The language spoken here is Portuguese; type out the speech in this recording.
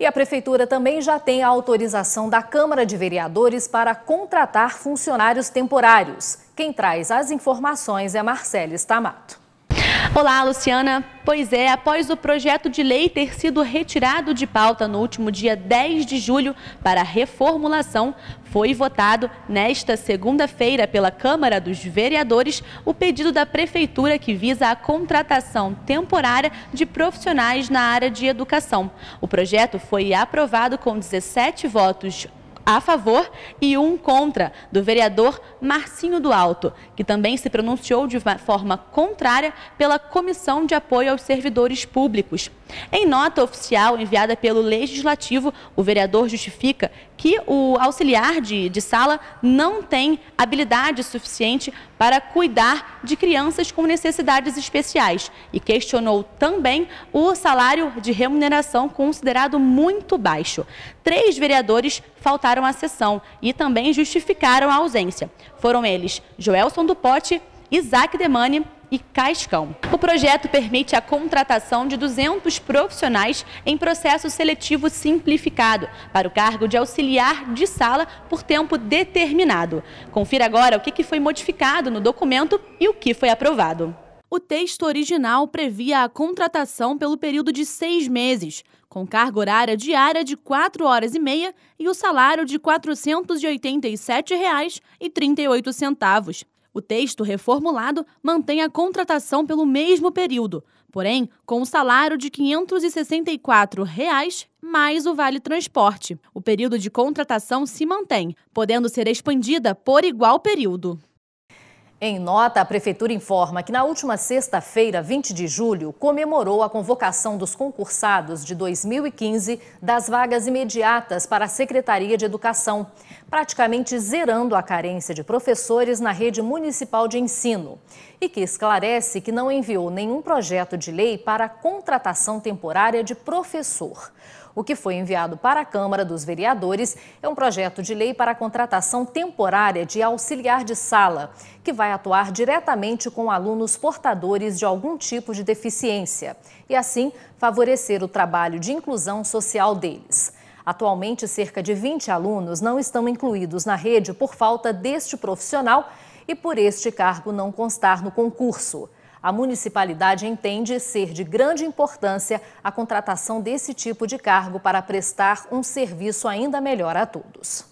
E a Prefeitura também já tem a autorização da Câmara de Vereadores para contratar funcionários temporários. Quem traz as informações é Marcelo Stamato. Olá, Luciana. Pois é, após o projeto de lei ter sido retirado de pauta no último dia 10 de julho para reformulação, foi votado nesta segunda-feira pela Câmara dos Vereadores o pedido da Prefeitura que visa a contratação temporária de profissionais na área de educação. O projeto foi aprovado com 17 votos a favor e um contra, do vereador Marcinho do Alto, que também se pronunciou de forma contrária pela Comissão de Apoio aos Servidores Públicos. Em nota oficial enviada pelo Legislativo, o vereador justifica que o auxiliar de, de sala não tem habilidade suficiente para cuidar de crianças com necessidades especiais e questionou também o salário de remuneração considerado muito baixo. Três vereadores faltaram à sessão e também justificaram a ausência. Foram eles Joelson do Pote, Isaac Demani e Cascão. O projeto permite a contratação de 200 profissionais em processo seletivo simplificado para o cargo de auxiliar de sala por tempo determinado. Confira agora o que foi modificado no documento e o que foi aprovado. O texto original previa a contratação pelo período de seis meses, com carga horária diária de 4 horas e meia e o salário de R$ 487,38. O texto reformulado mantém a contratação pelo mesmo período, porém com o salário de 564 reais mais o vale transporte. O período de contratação se mantém, podendo ser expandida por igual período. Em nota, a Prefeitura informa que na última sexta-feira, 20 de julho, comemorou a convocação dos concursados de 2015 das vagas imediatas para a Secretaria de Educação, praticamente zerando a carência de professores na rede municipal de ensino. E que esclarece que não enviou nenhum projeto de lei para a contratação temporária de professor. O que foi enviado para a Câmara dos Vereadores é um projeto de lei para a contratação temporária de auxiliar de sala, que vai atuar diretamente com alunos portadores de algum tipo de deficiência e, assim, favorecer o trabalho de inclusão social deles. Atualmente, cerca de 20 alunos não estão incluídos na rede por falta deste profissional e por este cargo não constar no concurso. A municipalidade entende ser de grande importância a contratação desse tipo de cargo para prestar um serviço ainda melhor a todos.